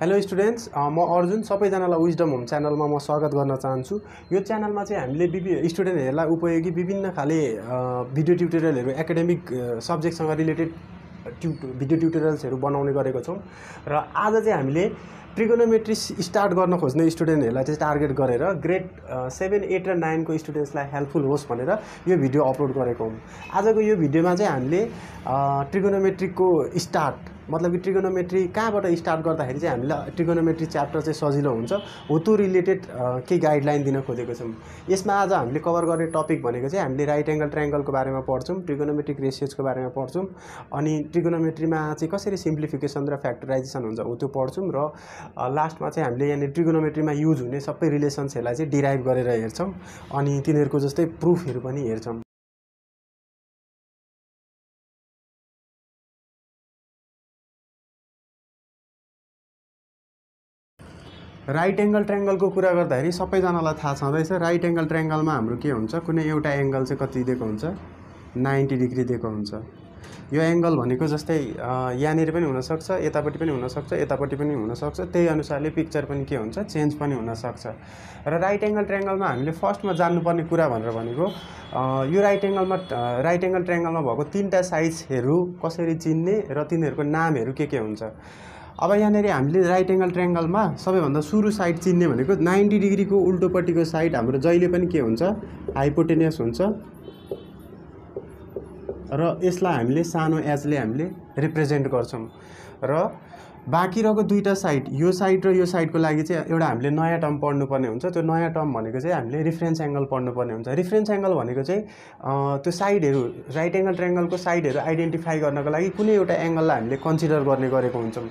Hello students a, म अर्जुन सबैजनालाई wisdom home च्यानलमा म स्वागत गर्न चाहन्छु। यो च्यानलमा चाहिँ हामीले विभि स्टुडेन्टहरूलाई उपयोगी विभिन्न खाले भिडियो ट्युटोरियलहरू एकाडेमिक सब्जेक्टसँग रिलेटेड ट्यु भिडियो ट्युटोरियल्सहरू बनाउने गरेको छौँ। र आज चाहिँ हामीले ट्रिगोनोमेट्री स्टार्ट गर्न खोज्ने स्टुडेन्टहरूलाई चाहिँ टार्गेट गरेर ग्रेड सेभेन एट र नाइनको स्टुडेन्ट्सलाई हेल्पफुल होस् भनेर यो भिडियो अपलोड गरेको हौँ। आजको यो भिडियोमा चाहिँ हामीले ट्रिगोनोमेट्रीको स्टार्ट मतलब कि ट्रिगोनोमेट्री कहाँबाट स्टार्ट गर्दाखेरि चाहिँ हामीलाई ट्रिगोनोमेट्री च्याप्टर चाहिँ सजिलो हुन्छ? हो त्यो रिलेटेड केही गाइडलाइन दिन खोजेको छौँ। यसमा आज हामीले कभर गर्ने टपिक भनेको चाहिँ हामीले राइट एङ्गल ट्रायङ्गलको बारेमा पढ्छौँ ट्रिगोनोमेट्रिक रेसियोजको बारेमा पढ्छौँ। अनि ट्रिगोनोमेट्रीमा चाहिँ कसरी सिम्प्लिफिकेसन र फ्याक्टराइजेसन हुन्छ हो त्यो पढ्छौँ र लास्टमा चाहिँ हामीले यहाँनिर ट्रिगोनोमेट्रीमा युज हुने सबै रिलेसन्सहरूलाई चाहिँ डिराइभ गरेर हेर्छौँ। अनि तिनीहरूको जस्तै प्रुफहरू पनि हेर्छौँ। राइट एङ्गल ट्रायङ्गलको कुरा गर्दाखेरि सबैजनालाई थाहा छँदैछ। राइट एङ्गल ट्रायङ्गलमा हाम्रो के हुन्छ? कुनै एउटा एङ्गल चाहिँ कति दिएको हुन्छ? नाइन्टी डिग्री दिएको हुन्छ। यो एङ्गल भनेको जस्तै यहाँनिर पनि हुनसक्छ यतापट्टि पनि हुनसक्छ यतापट्टि पनि हुनसक्छ। त्यही अनुसारले पिक्चर पनि के हुन्छ? चेन्ज पनि हुनसक्छ। र राइट एङ्गल ट्रायङ्गलमा हामीले फर्स्टमा जान्नुपर्ने कुरा भनेर भनेको यो राइट एङ्गलमा राइट एङ्गल ट्रायङ्गलमा भएको तिनवटा साइजहरू कसरी चिन्ने र तिनीहरूको नामहरू के के हुन्छ? अब यहाँनिर हामीले राइट एङ्गल ट्रायङ्गलमा सबैभन्दा सुरु साइड चिन्ने भनेको नाइन्टी डिग्रीको उल्टोपट्टिको साइड हाम्रो जहिले पनि के हुन्छ? हाइपोटेनियस हुन्छ। र यसलाई हामीले सानो एजले हामीले रिप्रेजेन्ट गर्छौँ। र बाँकी रहेको दुईवटा साइड यो साइड र यो साइडको लागि चाहिँ एउटा हामीले नयाँ टर्म पढ्नुपर्ने हुन्छ। त्यो नयाँ टर्म भनेको चाहिँ हामीले रिफरेन्स एङ्गल पढ्नुपर्ने हुन्छ। रिफरेन्स एङ्गल भनेको चाहिँ त्यो साइडहरू राइट एङ्गल ट्रायङ्गलको साइडहरू आइडेन्टिफाई गर्नको लागि कुनै एउटा एङ्गललाई हामीले कन्सिडर गर्ने गरेको हुन्छौँ।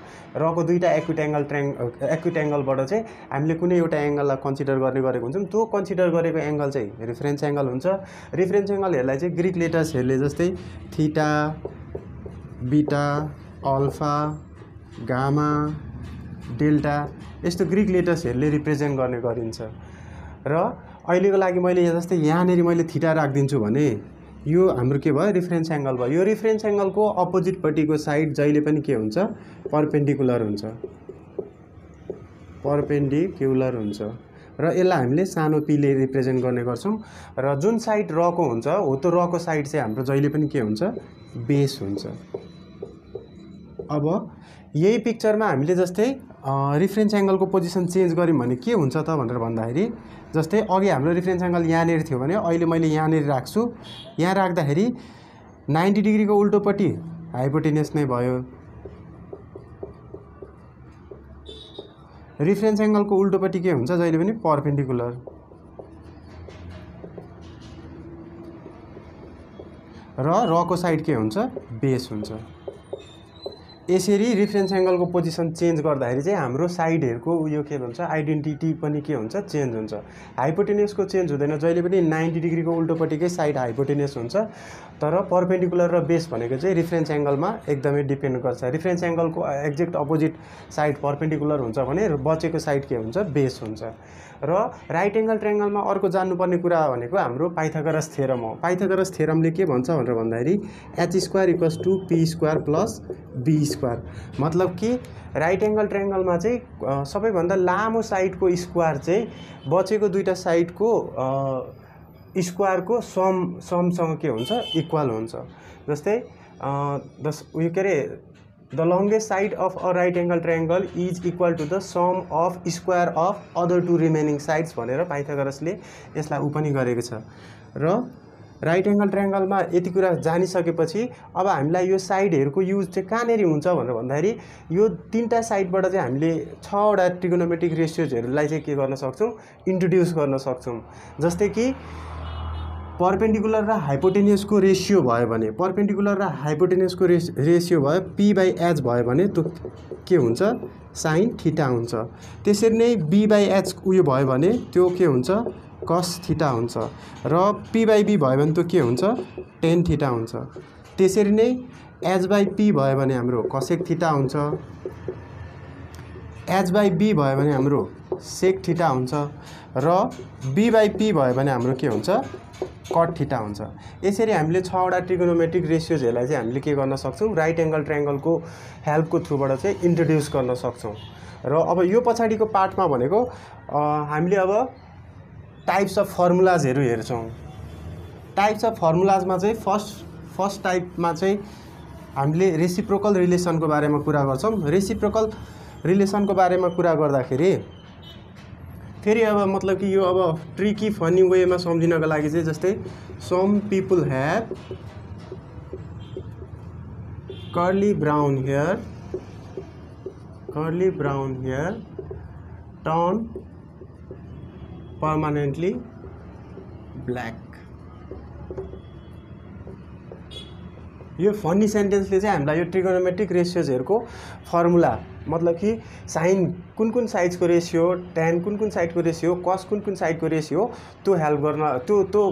रको दुईवटा एक्विट एङ्गल ट्राङ एक्विट एङ्गलबाट चाहिँ हामीले कुनै एउटा एङ्गललाई कन्सिडर गर्ने गरेको हुन्छौँ। त्यो कन्सिडर गरेको एङ्गल चाहिँ रिफरेन्स एङ्गल हुन्छ। रिफरेन्स एङ्गलहरूलाई चाहिँ ग्रिक लेटर्सहरूले जस्तै theta beta alpha gamma delta यस्तो ग्रिक लेटर्सहरूले रिप्रेजेन्ट गर्ने गरिन्छ। र अहिलेको लागि मैले जस्तै यहाँनिर मैले थिटा राखिदिन्छु भने यो हाम्रो के भयो? रिफरेन्स एङ्गल भयो। यो रिफरेन्स एङ्गलको अपोजिटपट्टिको साइड जहिले पनि के हुन्छ? पर्पेन्डिकुलर हुन्छ। पर्पेन्डिक्युलर हुन्छ। र यसलाई हामीले सानो पीले रिप्रेजेन्ट गर्ने गर्छौँ। र जुन साइड रको हुन्छ? हो त्यो रको साइड चाहिँ हाम्रो जहिले पनि के हुन्छ? बेस हुन्छ। अब यही पिक्चरमा हामीले जस्तै रिफरेन्स एङ्गलको पोजिसन चेन्ज गऱ्यौँ भने के हुन्छ त भनेर भन्दाखेरि जस्तै अघि हाम्रो रिफरेन्स एङ्गल यहाँनिर थियो भने अहिले मैले यहाँनिर राख्छु। यहाँ राख्दाखेरि नाइन्टी डिग्रीको उल्टोपट्टि हाइपोटेनियस नै भयो। रिफरेन्स एङ्गलको उल्टोपट्टि के हुन्छ जहिले पनि पर्पेन्डिकुलर र रको साइड के हुन्छ? बेस हुन्छ। यसरी रिफरेन्स एङ्गलको पोजिसन चेन्ज गर्दाखेरि चाहिँ हाम्रो साइडहरूको उयो के भन्छ आइडेन्टिटी पनि के हुन्छ चेन्ज हुन्छ। हाइपोटेनियसको चेन्ज हुँदैन जहिले पनि नाइन्टी डिग्रीको उल्टोपट्टिकै साइड हाइपोटेनियस हुन्छ। तर पर्पेन्डिकुलर र बेस भनेको चाहिँ रिफरेन्स एङ्गलमा एकदमै डिपेन्ड गर्छ। रिफरेन्स एङ्गलको एक्जेक्ट अपोजिट साइड पर्पेन्डिकुलर हुन्छ भने बचेको साइड के हुन्छ बेस हुन्छ। र राइट एङ्गल ट्रायङ्गलमा अर्को जान्नुपर्ने कुरा भनेको हाम्रो पाइथागरस थेरम हो। पाइथागरस थेरमले के भन्छ भनेर भन्दाखेरि H square equals to P square plus B square मतलब कि राइट एङ्गल ट्रायङ्गलमा चाहिँ सबैभन्दा लामो साइडको स्क्वायर चाहिँ बचेको दुईवटा साइडको स्क्वायरको सम समसँग के हुन्छ? इक्वल हुन्छ। जस्तै दस उयो के अरे the longest side of a right angle triangle is equal to the sum of square of other two remaining sides भनेर पाइथागरसले यसलाई ऊ पनि गरेको छ। र राइट एङ्गल ट्रायङ्गलमा यति कुरा जानिसकेपछि अब हामीलाई यो साइडहरूको युज चाहिँ कहाँनिर हुन्छ भनेर भन्दाखेरि यो तिनवटा साइडबाट चाहिँ हामीले छवटा ट्रिगोनोमेट्रिक रेसियोजहरूलाई चाहिँ के गर्न सक्छौँ? इन्ट्रोड्युस गर्न सक्छौँ। जस्तै कि पर्पेन्डिकुलर र हाइपोटेनियसको रेसियो भयो भने पर्पेन्डिकुलर र हाइपोटेनियसको रेस रेसियो भयो पी बाई एच भयो भने त्यो के हुन्छ? साइन थिटा हुन्छ। त्यसरी नै बी बाई एच उयो भयो भने त्यो के हुन्छ? कस थिटा हुन्छ। र पी बाई बी भयो भने त्यो के हुन्छ? टेन थिटा हुन्छ। त्यसरी नै एच बाई पी भयो भने हाम्रो कसेक थिटा हुन्छ? एच बाई बी भयो भने हाम्रो सेक थिटा हुन्छ। र बी बाई पी भयो भने हाम्रो के हुन्छ? कट थिटा हुन्छ। यसरी हामीले छवटा ट्रिगोनोमेट्रिक रेसियोजहरूलाई चाहिँ हामीले के गर्न सक्छौँ? राइट एङ्गल ट्रायङ्गलको हेल्पको थ्रुबाट चाहिँ इन्ट्रोड्युस गर्न सक्छौँ। र अब यो पछाडिको पार्टमा भनेको हामीले अब टाइप्स अफ फर्मुलाजहरू हेर्छौँ। टाइप्स अफ फर्मुलाजमा चाहिँ फर्स्ट फर्स्ट टाइपमा चाहिँ हामीले रेसिप्रोकल रिलेसनको बारेमा कुरा गर्छौँ। रेसिप्रोकल रिलेसनको बारेमा कुरा गर्दाखेरि फेरि अब मतलब कि यो अब ट्रिकी, फनी वेमा सम्झिनको लागि चाहिँ जस्तै some people have curly brown hair curly brown hair turn permanently black यो फनी सेन्टेन्सले चाहिँ हामीलाई यो ट्रिगोनोमेट्रिक रेसियोजहरूको फर्मुला मतलब कि साइन कुन कुन साइजको रेसियो टेन कुन कुन साइडको रेसियो कस कुन कुन साइडको रेसियो त्यो हेल्प गर्न त्यो त्यो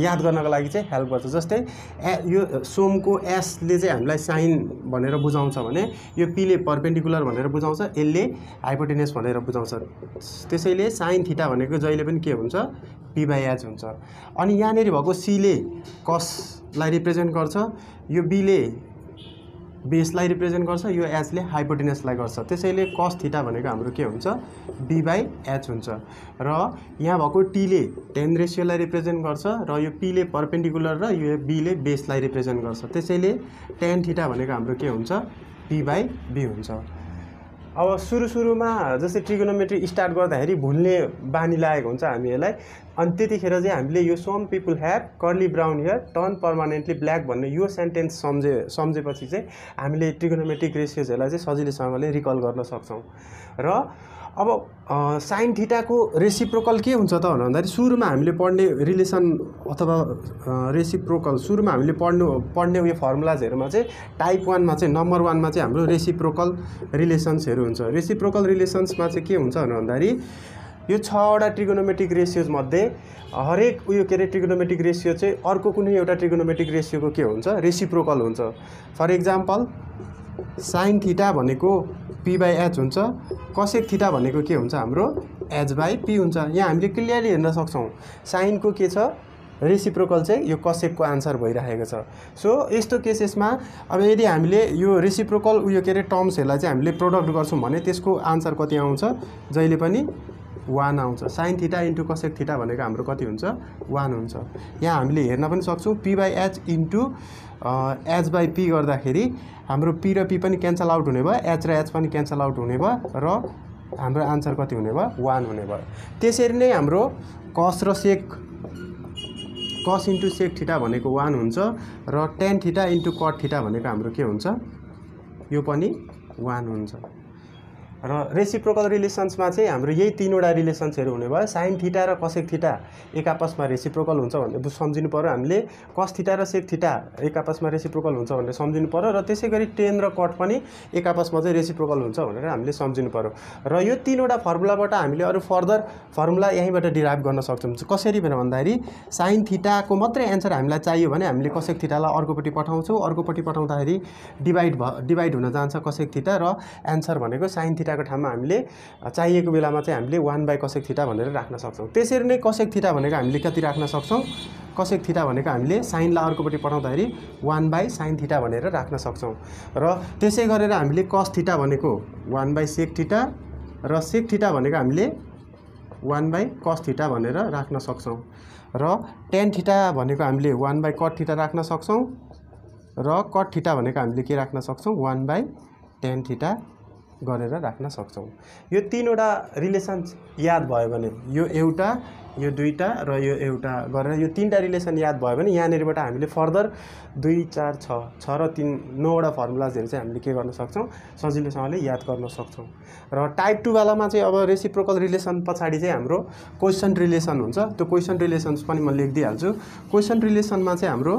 याद गर्नको लागि चाहिँ हेल्प गर्छ। जस्तै ए यो सोमको एसले चाहिँ हामीलाई साइन भनेर बुझाउँछ भने यो पीले पर्पेन्डिकुलर भनेर बुझाउँछ यसले हाइपोटेनेस भनेर बुझाउँछ। त्यसैले साइन थिटा भनेको जहिले पनि के हुन्छ? पी बाई एच हुन्छ। अनि यहाँनिर भएको सीले कसलाई रिप्रेजेन्ट गर्छ। यो बीले बेसलाई रिप्रेजेन्ट गर्छ यो एचले हाइपोटेनेसलाई गर्छ। त्यसैले कस थिटा भनेको हाम्रो के हुन्छ? बी बाई एच हुन्छ। र यहाँ भएको टीले टेन रेसियोलाई रिप्रेजेन्ट गर्छ र यो पीले पर्पेन्डिकुलर र यो बीले बेसलाई रिप्रेजेन्ट गर्छ। त्यसैले टेन थिटा भनेको हाम्रो के हुन्छ? पी बाई बी हुन्छ। अब सुरु सुरुमा जस्तै ट्रिगोनोमेट्री स्टार्ट गर्दाखेरि भुल्ने बानी लागेको हुन्छ हामीहरूलाई। अनि त्यतिखेर चाहिँ हामीले यो some people have curly brown hair turn permanently black भन्ने यो सेन्टेन्स सम्झे सम्झेपछि चाहिँ हामीले ट्रिगोनोमेट्रिक रेसियोजहरूलाई चाहिँ सजिलैसँगले रिकल गर्न सक्छौँ। र अब साइन थिटाको रेसिप्रोकल के हुन्छ त भन्दाखेरि सुरुमा हामीले पढ्ने रिलेसन अथवा रेसिप्रोकल सुरुमा हामीले पढ्नु पढ्ने उयो फर्मुलाजहरूमा चाहिँ टाइप वानमा चाहिँ नम्बर वानमा चाहिँ हाम्रो रेसिप्रोकल रिलेसन्सहरू हुन्छ। रेसिप्रोकल रिलेसन्समा चाहिँ के हुन्छ भन्दाखेरि यो छवटा ट्रिगोनोमेट्रिक रेसियोजमध्ये हरेक उयो के अरे ट्रिगोनोमेट्रिक रेसियो चाहिँ अर्को कुनै एउटा ट्रिगोनोमेट्रिक रेसियोको के हुन्छ? रेसिप्रोकल हुन्छ। फर इक्जाम्पल साइन थिटा भनेको पी बाई एच हुन्छ। कसेक थिटा भनेको के हुन्छ? हाम्रो एच बाई पी हुन्छ। यहाँ हामीले क्लियरली हेर्न सक्छौँ। साइनको के छ? रेसिप्रोकल चाहिँ यो कसेपको आन्सर भइरहेको छ। सो यस्तो केसेसमा अब यदि हामीले यो रेसिप्रोकल उयो के अरे टर्म्सहरूलाई चाहिँ हामीले प्रोडक्ट गर्छौँ भने त्यसको आन्सर कति आउँछ? जहिले पनि वान आउँछ। Sine theta into cosec theta भनेको हाम्रो कति हुन्छ? वान हुन्छ। यहाँ हामीले हेर्न पनि सक्छौँ P by H into H by P गर्दाखेरि हाम्रो पी र पी पनि क्यान्सल आउट हुने भयो एच र एच पनि क्यान्सल आउट हुने भयो र हाम्रो आन्सर कति हुने भयो? वान हुने भयो। त्यसरी नै हाम्रो कस र sec cos into sec theta भनेको वान हुन्छ र tan theta into cot theta भनेको हाम्रो के हुन्छ? यो पनि वान हुन्छ। र रेसिप्रोकल रिलेसन्समा चाहिँ हाम्रो यही तिनवटा रिलेसन्सहरू हुने भयो। साइन थिटा र कसेक थिटा एक आपसमा रेसिप्रोकल हुन्छ भन्ने सम्झिनु पऱ्यो हामीले कस थिटा र सेक थिटा एक आपसमा रेसिप्रोकल हुन्छ भनेर सम्झिनु पऱ्यो र त्यसै गरी टेन र कट पनि एक आपसमा चाहिँ रेसिप्रोकल हुन्छ भनेर हामीले सम्झिनु पऱ्यो र यो तिनवटा फर्मुलाबाट हामीले अरू फर्दर फर्मुला यहीँबाट डिराइभ गर्न सक्छौँ। कसरी भनेर भन्दाखेरि साइन थिटाको मात्रै एन्सर हामीलाई चाहियो भने हामीले कसेक थिटालाई अर्कोपट्टि पठाउँछौँ। अर्कोपट्टि पठाउँदाखेरि डिभाइड भ डिभाइड हुन जान्छ कसेक थिटा र एन्सर भनेको साइन थिटा थिटाको ठाउँमा हामीले चाहिएको बेलामा चाहिँ हामीले वान बाई कसेक थिटा भनेर राख्न सक्छौँ। त्यसरी नै कसेक थिटा भनेको हामीले कति राख्न सक्छौँ? कसेक थिटा भनेको हामीले साइनलाई अर्कोपट्टि पठाउँदाखेरि वान बाई साइन थिटा भनेर राख्न सक्छौँ। र त्यसै गरेर हामीले कस थिटा भनेको वान बाई सेक थिटा र सेक थिटा भनेको हामीले वान बाई कस थिटा भनेर राख्न सक्छौँ। र टेन थिटा भनेको हामीले वान बाई कट थिटा राख्न सक्छौँ। र कट थिटा भनेको हामीले के राख्न सक्छौँ? वान बाई टेन थिटा गरेर राख्न सक्छौँ। यो तिनवटा रिलेसन याद भयो भने यो एउटा यो दुईवटा र यो एउटा गरेर यो तिनवटा रिलेसन याद भयो भने यहाँनिरबाट हामीले फर्दर दुई चार छ छ र तिन नौवटा फर्मुलाजहरू चाहिँ हामीले के गर्न सक्छौँ? सजिलोसँगले याद गर्न सक्छौँ। र टाइप टूवालामा चाहिँ अब रेसिप्रोकल रिलेसन पछाडि चाहिँ हाम्रो क्वेसन रिलेसन हुन्छ। त्यो क्वेसन रिलेसन्स पनि म लेखिदिइहाल्छु। क्वेसन रिलेसनमा चाहिँ हाम्रो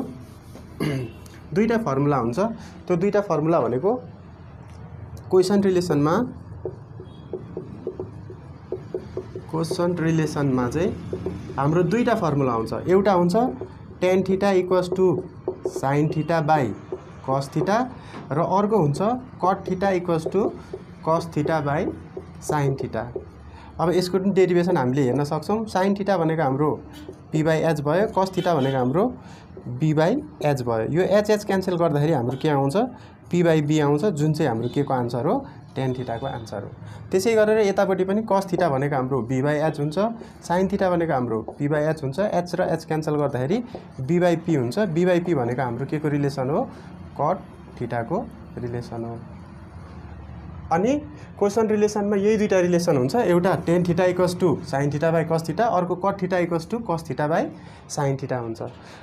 दुईवटा फर्मुला हुन्छ। त्यो दुईवटा फर्मुला भनेको क्वेसन रिलेसनमा क्वेसन रिलेसनमा चाहिँ हाम्रो दुईवटा फर्मुला हुन्छ। एउटा हुन्छ tan theta equals to sine theta by cos theta र अर्को हुन्छ cot theta equals to cos theta by sine theta अब यसको पनि डेरिभेसन हामीले हेर्न सक्छौँ। साइन थिटा भनेको हाम्रो पी बाई एच भयो कस थिटा भनेको हाम्रो बी बाई एच भयो। यो एचएच क्यान्सल गर्दाखेरि हाम्रो के आउँछ पी बाई बी आउँछ जुन चाहिँ हाम्रो के को आन्सर हो? टेन थिटाको आन्सर हो। त्यसै गरेर यतापट्टि पनि कस थिटा भनेको हाम्रो बी बाई एच हुन्छ। साइन थिटा भनेको हाम्रो पी बाई एच हुन्छ। एच र एच क्यान्सल गर्दाखेरि बी बाई पी हुन्छ। बी बाई पी भनेको हाम्रो के को रिलेसन हो? कट थिटाको रिलेसन हो। अनि क्वेसन रिलेसनमा यही दुईवटा रिलेसन हुन्छ। एउटा tan theta equals to sine theta by cos theta अर्को cot theta equals to cos theta by sine theta हुन्छ।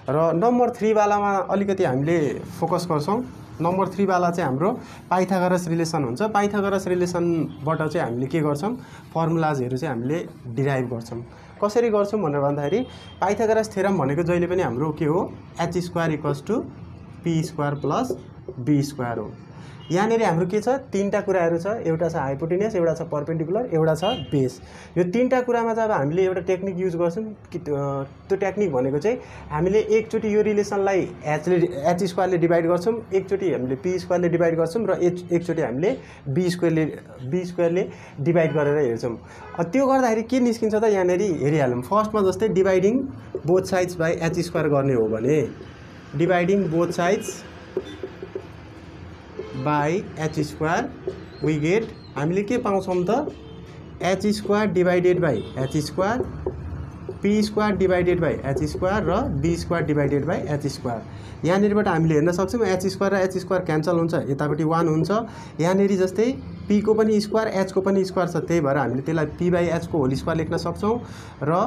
र नम्बर थ्रीवालामा अलिकति हामीले फोकस गर्छौँ। नम्बर थ्रीवाला चाहिँ हाम्रो पाइथागरस रिलेसन हुन्छ। पाइथागरस रिलेसनबाट चाहिँ हामीले के गर्छौँ? फर्मुलाजहरू चाहिँ हामीले डिराइभ गर्छौँ। कसरी गर्छौँ भनेर भन्दाखेरि पाइथागरस थेरम भनेको जहिले पनि हाम्रो के हो? H square equals to P square plus B square हो। यहाँनिर हाम्रो के छ? तिनवटा कुराहरू छ। एउटा छ हाइपोटिनियस एउटा छ पर्पेन्डिकुलर एउटा छ बेस यो तिनवटा कुरामा चाहिँ अब हामीले एउटा टेक्निक युज गर्छौँ। कि त्यो टेक्निक भनेको चाहिँ हामीले एकचोटि यो रिलेसनलाई एचले एच स्क्वायरले डिभाइड गर्छौँ। एकचोटि हामीले पी स्क्वायरले डिभाइड गर्छौँ र एक एकचोटि हामीले बी स्क्वायरले बी स्क्वायरले डिभाइड गरेर हेर्छौँ। त्यो गर्दाखेरि के निस्किन्छ त यहाँनिर हेरिहालौँ। फर्स्टमा जस्तै dividing both sides by H square गर्ने हो भने। Dividing both sides by H square we get हामीले के पाउँछौँ त H square divided by H square P square divided by H square र B square divided by H square यहाँनिरबाट हामीले हेर्न सक्छौँ एच स्क्वायर र एच स्क्वायर क्यान्सल हुन्छ यतापट्टि वान हुन्छ। यहाँनिर जस्तै पीको पनि स्क्वायर एचको पनि स्क्वायर छ त्यही भएर हामीले त्यसलाई पी बाई एचको होल स्क्वायर लेख्न सक्छौँ र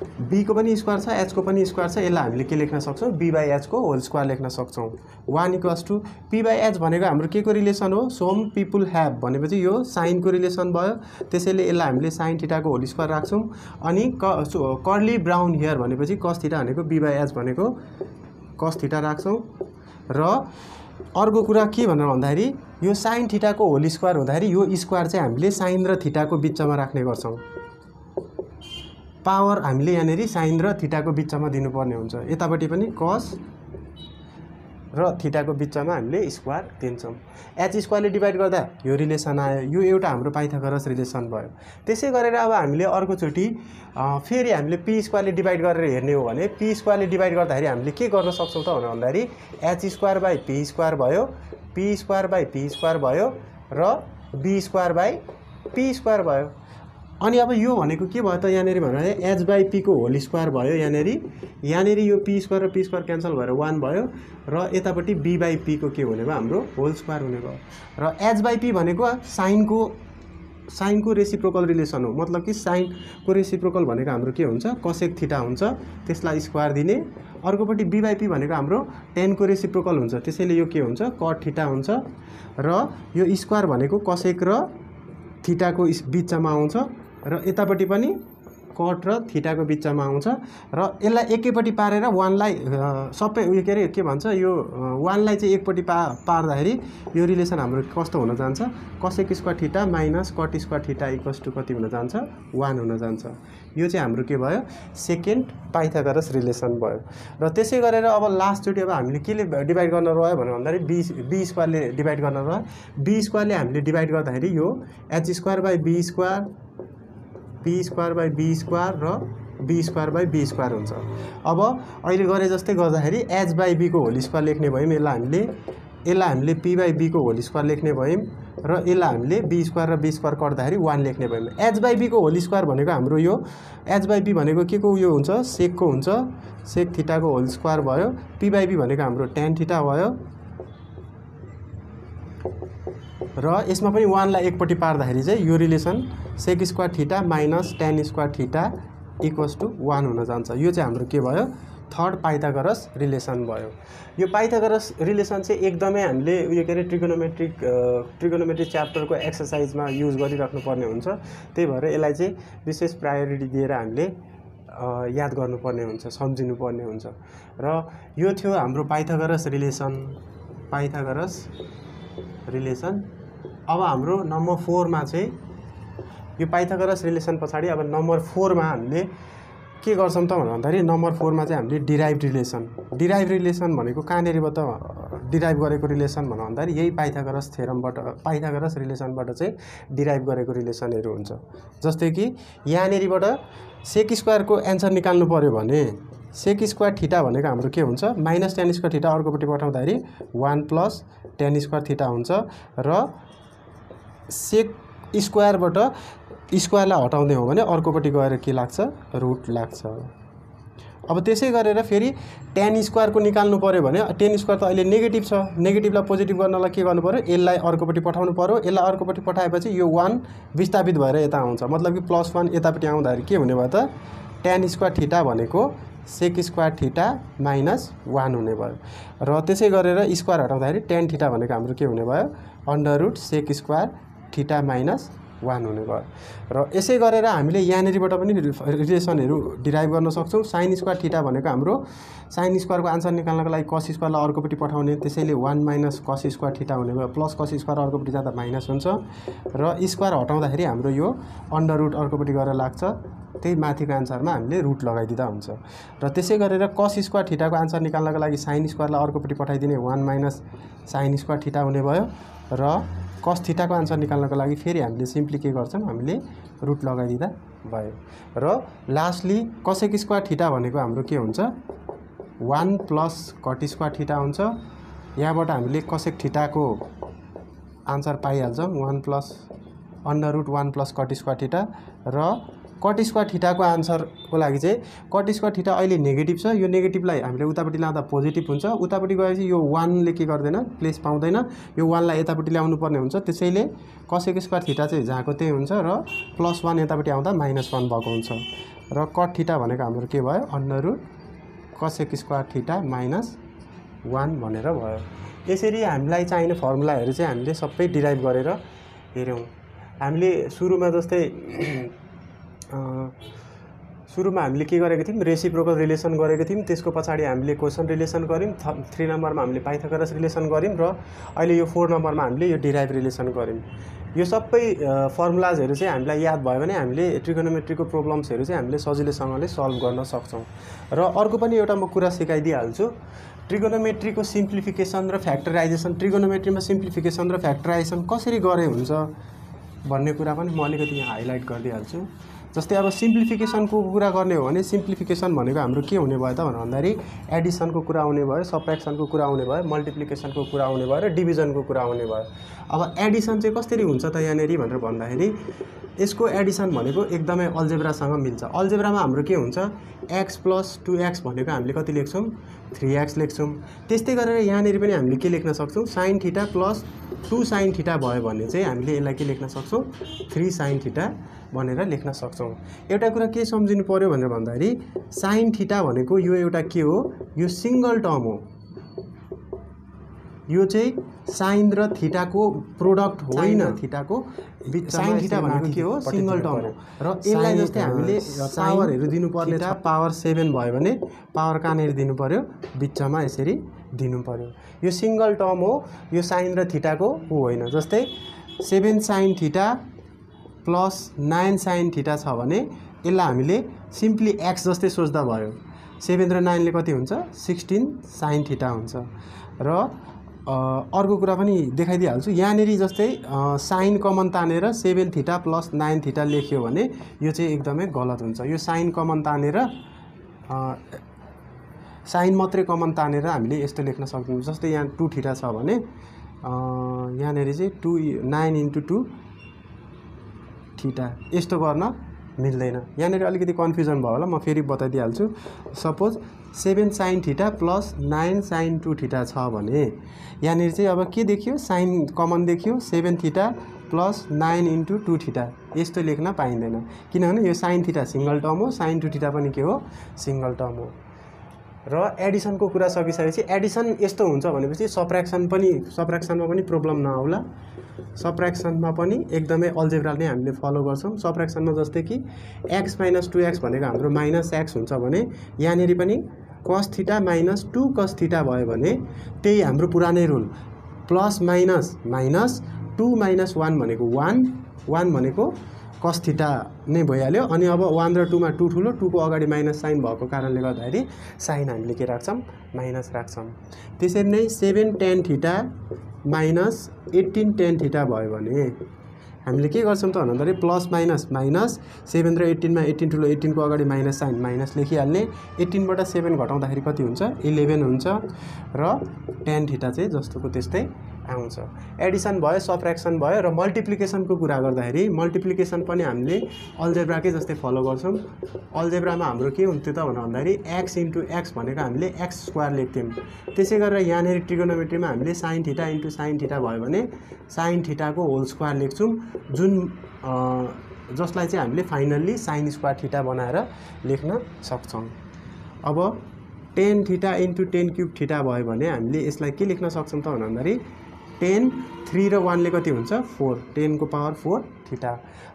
बीको पनि स्क्वायर छ एचको पनि स्क्वायर छ यसलाई हामीले के लेख्न सक्छौँ? बी बाई एचको होल स्क्वायर लेख्न सक्छौँ। One equals to P by H भनेको हाम्रो के को रिलेसन हो? सोम पिपुल ह्याभ भनेपछि यो साइनको रिलेसन भयो। त्यसैले यसलाई हामीले साइन थिटाको होल स्क्वायर राख्छौँ। अनि कर्ली ब्राउन हेयर भनेपछि कस थिटा भनेको बी बाई एच भनेको कस थिटा राख्छौँ। र अर्को कुरा के भनेर भन्दाखेरि यो साइन थिटाको होल स्क्वायर हुँदाखेरि यो स्क्वायर चाहिँ हामीले साइन र थिटाको बिचमा राख्ने गर्छौँ। पावर हामीले यहाँनिर साइन र थिटाको बिचमा दिनुपर्ने हुन्छ। यतापट्टि पनि कस र थिटाको बिचमा हामीले स्क्वायर दिन्छौँ। एच स्क्वायरले डिभाइड गर्दा यो रिलेसन आयो। यो एउटा हाम्रो पाइथागरस रिलेसन भयो। त्यसै गरेर अब हामीले अर्कोचोटि फेरि हामीले पी स्क्वायरले डिभाइड गरेर हेर्ने हो भने पी स्क्वायरले डिभाइड गर्दाखेरि हामीले के गर्न सक्छौँ त भन्दाखेरि H square by P square भयो P square by P square भयो र B square by P square भयो। अनि अब यो भनेको के भयो त यहाँनिर भने एच बाई पीको होल स्क्वायर भयो यहाँनिर। यहाँनिर यो पी स्क्वायर र पी स्क्वायर क्यान्सल भएर वान भयो र यतापट्टि बी बाई पीको के हुने भयो? हाम्रो होल स्क्वायर हुने भयो। र एच बाई पी भनेको साइनको साइनको रेसिप्रोकल रिलेसन हो। मतलब कि साइनको रेसिप्रोकल भनेको हाम्रो के हुन्छ? कसेक थिटा हुन्छ। त्यसलाई स्क्वायर दिने। अर्कोपट्टि बी बाई पी भनेको हाम्रो टेनको रेसिप्रोकल हुन्छ। त्यसैले यो के हुन्छ? कट थिटा हुन्छ। र यो स्क्वायर भनेको कसेक र थिटाको बिचमा आउँछ। र यतापट्टि पनि कट र थिटाको बिचमा आउँछ। र यसलाई एकैपट्टि पारेर वानलाई सबै उयो के अरे के भन्छ यो वानलाई चाहिँ एकपट्टि पा पार्दाखेरि यो रिलेसन हाम्रो कस्तो हुन जान्छ? Cosec square theta minus cot square theta equals to कति हुन जान्छ? वान हुन जान्छ। यो चाहिँ हाम्रो के भयो? सेकेन्ड पाइथागरस रिलेसन भयो। र त्यसै गरेर अब लास्टचोटि अब हामीले केले डिभाइड गर्न रह्यो भनेर भन्दाखेरि बी बी स्क्वायरले डिभाइड गर्न रह्यो। बी स्क्वायरले हामीले डिभाइड गर्दाखेरि यो H square by B square P square by B square र B square by B square हुन्छ। अब अहिले गरे जस्तै गर्दाखेरि एच बाई बीको होल स्क्वायर लेख्ने भयौँ यसलाई हामीले यसलाई हामीले पी बाई बीको होल स्क्वायर लेख्ने भयौँ र यसलाई हामीले बी स्क्वायर र बी स्क्वायर गर्दाखेरि वान लेख्ने भयौँ। एच बाई बीको होल स्क्वायर भनेको हाम्रो यो एच बाई बी भनेको के को उयो हुन्छ? सेकको हुन्छ। सेक थिटाको होल स्क्वायर भयो। पी बाई बी भनेको हाम्रो टेन थिटा भयो। र यसमा पनि वानलाई एकपट्टि पार्दाखेरि चाहिँ यो relation sec square theta minus tan square theta equals to one हुन जान्छ। यो चाहिँ हाम्रो के भयो? थर्ड पाइथागरस रिलेसन भयो। यो पाइथागरस रिलेसन चाहिँ एकदमै हामीले उयो के अरे ट्रिगोनोमेट्रिक ट्रिगोनोमेट्रिक च्याप्टरको एक्सर्साइजमा युज गरिराख्नु पर्ने हुन्छ। त्यही भएर यसलाई चाहिँ विशेष प्रायोरिटी दिएर हामीले याद गर्नुपर्ने हुन्छ सम्झिनु पर्ने हुन्छ। र यो थियो हाम्रो पाइथागरस रिलेसन पाइथागरस रिलेसन अब हाम्रो नम्बर फोरमा चाहिँ यो पाइथागरस रिलेसन पछाडि अब नम्बर फोरमा हामीले के गर्छौँ त भन्दाखेरि नम्बर फोरमा चाहिँ हामीले डिराइभ रिलेसन डिराइभ रिलेसन भनेको कहाँनिरबाट डिराइभ गरेको रिलेसन भनौँ भन्दाखेरि यही पाइथागरस थेरमबाट पाइथागरस रिलेसनबाट चाहिँ डिराइभ गरेको रिलेसनहरू हुन्छ। जस्तै कि यहाँनिरबाट सेक स्क्वायरको एन्सर निकाल्नु पऱ्यो भने सेक स्क्वायर थिटा भनेको हाम्रो के हुन्छ? माइनस टेन स्क्वायर थिटा अर्कोपट्टि पठाउँदाखेरि one plus tan square theta हुन्छ र सेक स्क्वायरबाट स्क्वायरलाई हटाउँदै हो भने अर्कोपट्टि गएर के लाग्छ? रुट लाग्छ। अब त्यसै गरेर फेरि टेन स्क्वायरको निकाल्नु पऱ्यो भने टेन स्क्वायर त अहिले नेगेटिभ छ। नेगेटिभलाई पोजिटिभ गर्नलाई के गर्नु पऱ्यो यसलाई अर्कोपट्टि पठाउनु पऱ्यो यसलाई अर्कोपट्टि पठाएपछि यो वान विस्थापित भएर यता आउँछ। मतलब कि प्लस वान यतापट्टि आउँदाखेरि के हुने भयो त? टेन स्क्वायर थिटा भनेको sec square theta minus one हुने भयो। र त्यसै गरेर स्क्वायर हटाउँदाखेरि टेन थिटा भनेको हाम्रो के हुने भयो? Under root sec square theta minus one हुने भयो। र यसै गरेर हामीले यहाँनिरबाट पनि रिलेसनहरू डिराइभ गर्न सक्छौँ। साइन स्क्वायर थिटा भनेको हाम्रो साइन स्क्वायरको आन्सर निकाल्नको लागि कस स्क्वायरलाई अर्कोपट्टि पठाउने त्यसैले one minus cos square theta हुने भयो। प्लस कस स्क्वायर अर्कोपट्टि जाँदा माइनस हुन्छ। र स्क्वायर हटाउँदाखेरि हाम्रो यो अन्डर रुट अर्कोपट्टि गएर लाग्छ। त्यही माथिको आन्सरमा हामीले रुट लगाइदिँदा हुन्छ। र त्यसै गरेर कस स्क्वायर थिटाको आन्सर निकाल्नको लागि साइन स्क्वायरलाई अर्कोपट्टि पठाइदिने one minus sine square theta हुने भयो। र कस थिटाको आन्सर निकाल्नको लागि फेरि हामीले सिम्पली के गर्छौँ? हामीले रुट लगाइदिँदा भयो। र लास्टली कसेक स्क्वायर थिटा भनेको हाम्रो के हुन्छ? One plus cot square theta हुन्छ। यहाँबाट हामीले कसेक थिटाको आन्सर पाइहाल्छौँ। One plus under root one plus cot square theta र कट स्क्वायर थिटाको आन्सरको लागि चाहिँ कट स्क्वायर थिटा अहिले नेगेटिभ छ। यो नेगेटिभलाई हामीले उतापट्टि लाँदा पोजिटिभ हुन्छ। उतापट्टि गएपछि यो वानले के गर्दैन? प्लेस पाउँदैन। यो वानलाई यतापट्टि ल्याउनु पर्ने हुन्छ। त्यसैले कसेक स्क्वायर थिटा चाहिँ जहाँको त्यही हुन्छ र प्लस वान यतापट्टि आउँदा माइनस वान भएको हुन्छ। र कट थिटा भनेको हाम्रो के भयो? Under cosec square theta minus one भनेर भयो। यसरी हामीलाई चाहिने फर्मुलाहरू चाहिँ हामीले सबै डिराइभ गरेर हेऱ्यौँ। हामीले सुरुमा जस्तै सुरुमा हामीले के गरेको थियौँ? रेसिप्रोकल रिलेसन गरेको थियौँ। त्यसको पछाडि हामीले क्वेसन रिलेसन गऱ्यौँ। थ थ्री नम्बरमा हामीले पाइथागरस रिलेसन गऱ्यौँ र अहिले यो फोर नम्बरमा हामीले यो डिराइभ रिलेसन गऱ्यौँ। यो सबै फर्मुलाजहरू चाहिँ हामीलाई याद भयो भने हामीले ट्रिगोनोमेट्रीको प्रब्लम्सहरू चाहिँ हामीले सजिलैसँगले सल्भ गर्न सक्छौँ। र अर्को पनि एउटा म कुरा सिकाइदिइहाल्छु। ट्रिगोनोमेट्रीको सिम्प्लिफिकेसन र फ्याक्टराइजेसन ट्रिगोनोमेट्रीमा सिम्प्लिफिकेसन र फ्याक्टराइजेसन कसरी गरे हुन्छ भन्ने कुरा पनि म अलिकति यहाँ हाइलाइट गरिदिइहाल्छु। जस्तै अब सिम्प्लिफिकेसनको कुरा गर्ने हो भने सिम्प्लिफिकेसन भनेको हाम्रो के हुने भयो त भन्दाखेरि एडिसनको कुरा आउने भयो सप्रेक्सनको कुरा आउने भयो मल्टिप्लिकेसनको कुरा आउने भयो र डिभिजनको कुरा आउने भयो। अब एडिसन चाहिँ कसरी हुन्छ त यहाँनिर भनेर भन्दाखेरि यसको एडिसन भनेको एकदमै अल्जेब्रासँग मिल्छ। अल्जेब्रामा हाम्रो के हुन्छ? एक्स प्लस टु एक्स भनेको हामीले कति लेख्छौँ? थ्री एक्स लेख्छौँ। त्यस्तै गरेर यहाँनिर पनि हामीले के लेख्न सक्छौँ? Sine theta plus two sine theta भयो भने चाहिँ हामीले यसलाई के लेख्न सक्छौँ? थ्री साइन थिटा भनेर लेख्न सक्छौँ। एउटा कुरा के सम्झिनु पऱ्यो भनेर भन्दाखेरि साइन थिटा भनेको यो एउटा के हो? यो सिङ्गल टर्म हो। यो चाहिँ साइन र थिटाको प्रोडक्ट होइन थिटाको साइन थिटा भनेको के हो? सिङ्गल टर्म हो। र यसलाई जस्तै हामीले पावरहरू दिनुपर्ने छ पावर सेभेन भयो भने पावर कहाँनिर दिनु पऱ्यो बिचमा यसरी दिनु पऱ्यो यो सिङ्गल टर्म हो यो साइन र थिटाको होइन। जस्तै seven sine theta plus nine sine theta छ भने यसलाई हामीले सिम्पली एक्स जस्तै सोच्दा भयो। सेभेन र नाइनले कति हुन्छ? सिक्सटिन साइन थिटा हुन्छ। र अर्को कुरा पनि देखाइदिइहाल्छु। यहाँनिर जस्तै साइन कमन तानेर seven theta plus nine theta लेख्यो भने यो चाहिँ एकदमै गलत हुन्छ। यो साइन कमन तानेर साइन मात्रै कमन तानेर हामीले यस्तो लेख्न सक्छौँ जस्तै यहाँ टु थिटा छ भने यहाँनिर चाहिँ two nine into two theta यस्तो गर्न मिल्दैन। यहाँनिर अलिकति कन्फ्युजन भयो होला म फेरि बताइदिइहाल्छु। Suppose seven sine theta plus nine sine two theta छ भने यहाँनिर चाहिँ अब के देखियो? साइन कमन देखियो seven theta plus nine into two theta यस्तो लेख्न पाइँदैन। किनभने यो साइन थिटा सिङ्गल टर्म हो साइन टू थिटा पनि के हो? सिङ्गल टर्म हो। र एडिसनको कुरा सकिसकेपछि एडिसन यस्तो हुन्छ भनेपछि सप्रेक्सन पनि सप्रेक्सनमा पनि प्रब्लम नआउला। सप्रेक्सनमा पनि एकदमै अल्जेब्रा नै हामीले फलो गर्छौँ। सप्रेक्सनमा जस्तै कि एक्स माइनस टू एक्स भनेको हाम्रो माइनस एक्स हुन्छ भने यहाँनिर पनि cos theta minus two cos theta भयो भने त्यही हाम्रो पुरानै rule plus minus minus two minus one भनेको वान वान भनेको कस थिटा नै भइहाल्यो। अनि अब वान र टूमा टू ठुलो टूको अगाडि माइनस साइन भएको कारणले गर्दाखेरि साइन हामीले के राख्छौँ? माइनस राख्छौँ। त्यसरी नै seven tan theta minus eighteen tan theta भयो भने हामीले के गर्छौँ त भन्दाखेरि प्लस माइनस माइनस सेभेन र एट्टिनमा एट्टिन ठुलो एट्टिनको अगाडि माइनस साइन माइनस लेखिहाल्ने। एट्टिनबाट सेभेन घटाउँदाखेरि कति हुन्छ? इलेभेन हुन्छ। र टेन थिटा चाहिँ जस्तोको त्यस्तै आउँछ। एडिसन भयो सब्ट्र्याक्सन भयो र मल्टिप्लिकेसनको कुरा गर्दाखेरि मल्टिप्लिकेसन पनि हामीले अल्जेब्राकै जस्तै फलो गर्छौँ। अल्जेब्रामा हाम्रो के हुन्थ्यो त भनेर भन्दाखेरि एक्स इन्टु एक्स भनेको हामीले एक्स स्क्वायर लेख्थ्यौँ। त्यसै गरेर यहाँनिर ट्रिगोनोमेट्रीमा हामीले sine theta into sine theta भयो भने साइन थिटाको होल स्क्वायर लेख्छौँ। जुन जसलाई चाहिँ हामीले फाइनल्ली साइन स्क्वायर थिटा बनाएर लेख्न सक्छौँ। अब tan theta into tan cube theta भयो भने हामीले यसलाई के लेख्न सक्छौँ त भन्दाखेरि टेन थ्री र वानले कति हुन्छ? फोर। टेनको power four theta.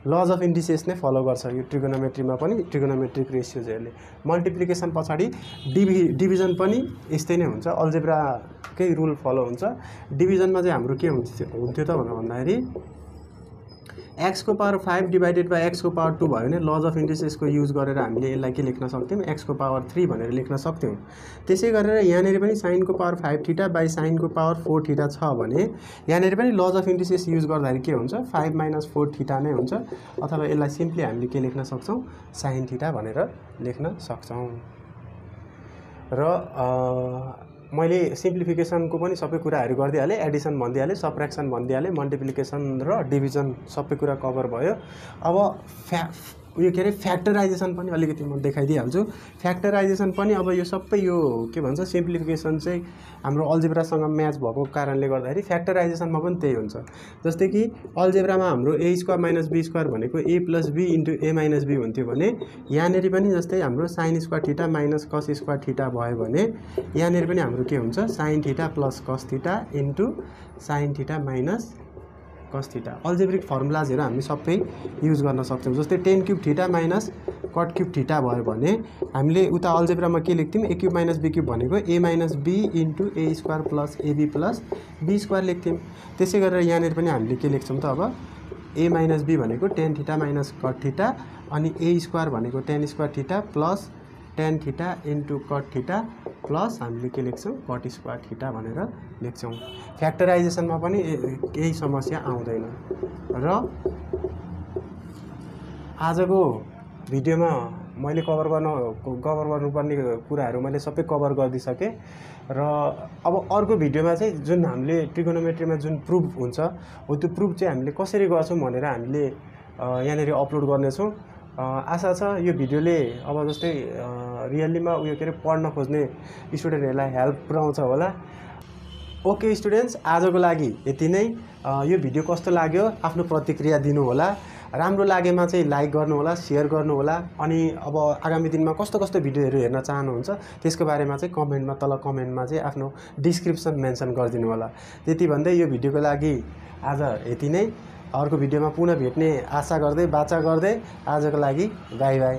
Law of indices नै फलो गर्छ यो ट्रिगोनोमेट्रीमा पनि ट्रिगोनोमेट्रिक रेसियोजहरूले। मल्टिप्लिकेसन पछाडि डिभि डिभिजन पनि यस्तै नै हुन्छ। अल्जेब्राकै रुल फलो हुन्छ। डिभिजनमा चाहिँ हाम्रो के हुन्थ्यो हुन्थ्यो त भनेर भन्दाखेरि एक्सको पावर फाइभ डिभाइडेड बाई एक्सको पावर टू भयो भने लज अफ इन्डिसेसको युज गरेर हामीले यसलाई के लेख्न सक्थ्यौँ? एक्सको पावर थ्री भनेर लेख्न सक्थ्यौँ। त्यसै गरेर यहाँनिर पनि साइनको पावर फाइभ थिटा बाई साइनको पावर फोर थिटा छ भने यहाँनिर पनि लज अफ इन्डिसेस युज गर्दाखेरि के हुन्छ? फाइभ माइनस फोर थिटा नै हुन्छ। अथवा यसलाई सिम्पली हामीले के लेख्न सक्छौँ? साइन थिटा भनेर लेख्न सक्छौँ। र मैले सिम्प्लिफिकेसनको पनि सबै कुराहरू गरिदिइहालेँ एडिसन भनिदिइहालेँ सब्ट्र्याक्सन भनिदिइहालेँ मल्टिप्लिकेसन र डिभिजन सबै कुरा कभर भयो। अब फ्या उयो के अरे फ्याक्टराइजेसन पनि अलिकति म देखाइदिइहाल्छु। फ्याक्टराइजेसन पनि अब यो सबै यो के भन्छ सिम्प्लिफिकेसन चाहिँ हाम्रो अल्जेब्रासँग म्याच भएको कारणले गर्दाखेरि फ्याक्टराइजेसनमा पनि त्यही हुन्छ। जस्तै कि अल्जेब्रामा हाम्रो A square minus B square भनेको A plus B into A minus B हुन्थ्यो भने यहाँनिर पनि जस्तै हाम्रो sine square theta minus cos square theta भयो भने यहाँनिर पनि हाम्रो के हुन्छ sine theta plus cos theta into sine theta minus cos theta? Algebraic फर्मुलाजहरू हामी सबै युज गर्न सक्छौँ। जस्तै tan cube theta minus cot cube theta भयो भने हामीले उता अल्जेब्रामा के लेख्थ्यौँ? A cube minus B cube भनेको A minus B into A square plus AB plus B square लेख्थ्यौँ। त्यसै गरेर यहाँनिर पनि हामीले के लेख्छौँ त अब? ए माइनस बी भनेको tan theta minus cot theta अनि ए स्क्वायर भनेको tan square theta plus tan theta into cot theta plus हामीले के लेख्छौँ? कट स्क्वायर थिटा भनेर लेख्छौँ। फ्याक्टराइजेसनमा पनि केही समस्या आउँदैन। र आजको भिडियोमा मैले कभर गर्न कभर गर्नुपर्ने कुराहरू मैले सबै कभर गरिदिइसकेँ। र अब अर्को भिडियोमा चाहिँ जुन हामीले ट्रिगोनोमेट्रीमा जुन प्रुफ हुन्छ हो त्यो प्रुफ चाहिँ हामीले कसरी गर्छौँ भनेर हामीले यहाँनिर अपलोड गर्नेछौँ। आशा छ यो भिडियोले अब जस्तै रियल्लीमा उयो के अरे पढ्न खोज्ने स्टुडेन्टहरूलाई हेल्प पुऱ्याउँछ होला। ओके स्टुडेन्ट्स आजको लागि यति नै। यो भिडियो कस्तो लाग्यो? आफ्नो प्रतिक्रिया दिनुहोला राम्रो लागेमा चाहिँ लाइक गर्नुहोला सेयर गर्नुहोला अनि अब आगामी दिनमा कस्तो कस्तो भिडियोहरू हेर्न चाहनुहुन्छ त्यसको बारेमा चाहिँ कमेन्टमा तल कमेन्टमा चाहिँ आफ्नो डिस्क्रिप्सन मेन्सन गरिदिनु होला। त्यति भन्दै यो भिडियोको लागि आज यति नै। अर्को भिडियोमा पुनः भेट्ने आशा गर्दै बाचा गर्दै आजको लागि बाई बाई